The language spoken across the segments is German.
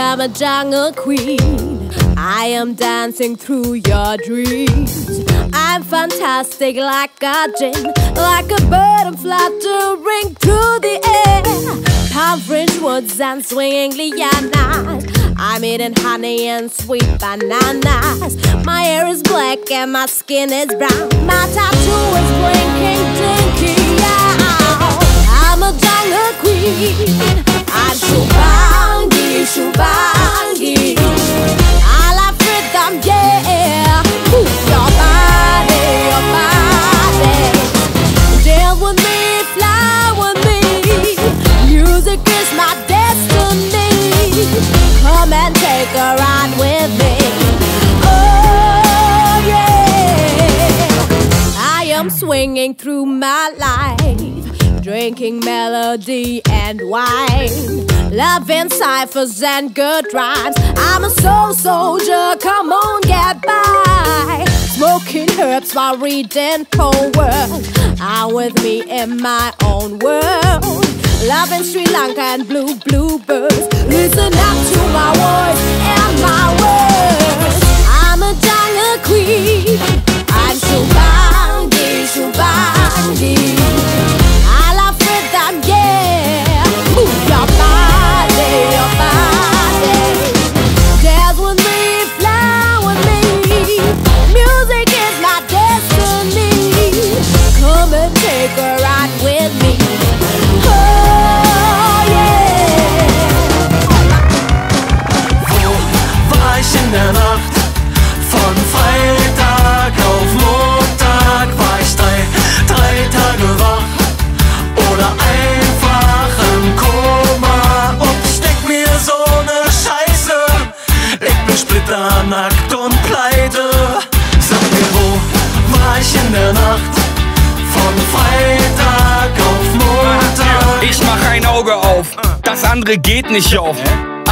I'm a jungle queen. I am dancing through your dreams. I'm fantastic like a gin, like a bird I'm fluttering through the air. Palm fringe woods and swinging lianas. I'm eating honey and sweet bananas. My hair is black and my skin is brown. My tattoo is blinking, dinky, am swinging through my life, drinking melody and wine, loving ciphers and good rhymes. I'm a soul soldier, come on, get by. Smoking herbs while reading poems. I'm with me in my own world. Loving Sri Lanka and blue bluebirds. Listen up to my voice in der Nacht? Von Freitag auf Montag. Ich mach ein Auge auf, das andere geht nicht auf.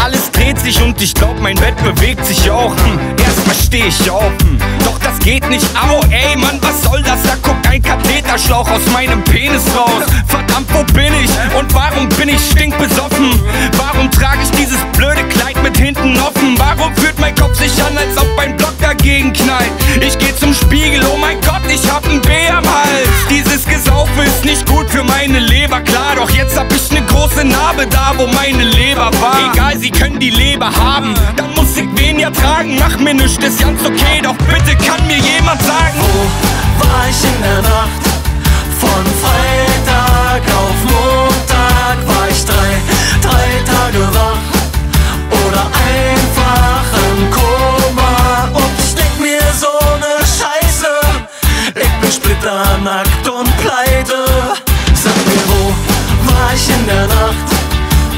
Alles dreht sich und ich glaub, mein Bett bewegt sich auch. Hm, erstmal steh ich auf, hm, doch das geht nicht. Au, ey, Mann, was soll das? Da guckt ein Katheterschlauch aus meinem Penis raus. Verdammt, wo bin ich? Und warum bin ich stinkbesoffen? Warum trage ich dieses blöde Kleid mit hinten offen? Warum fühlt mein meine Leber, klar, doch jetzt hab ich ne große Narbe da, wo meine Leber war. Egal, sie können die Leber haben, dann muss ich wen ja tragen. Mach mir nichts, ist ganz okay, doch bitte kann mir jemand sagen. Wo war ich in der Nacht? Von Freitag auf Montag war ich drei, drei Tage wach oder einfach im Koma und steck mir so ne Scheiße. Ich bin splitternackt und pleite. Sag mir, wo war ich in der Nacht?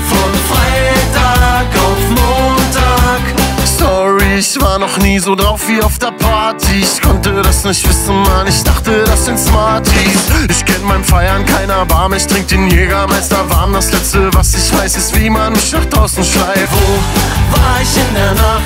Von Freitag auf Montag. Sorry, ich war noch nie so drauf wie auf der Party. Ich konnte das nicht wissen, Mann, ich dachte, das sind Smarties. Ich kenn beim Feiern keiner Barm, ich trink den Jägermeister warm. Das letzte, was ich weiß, ist, wie man mich nach draußen schleift. Wo war ich in der Nacht?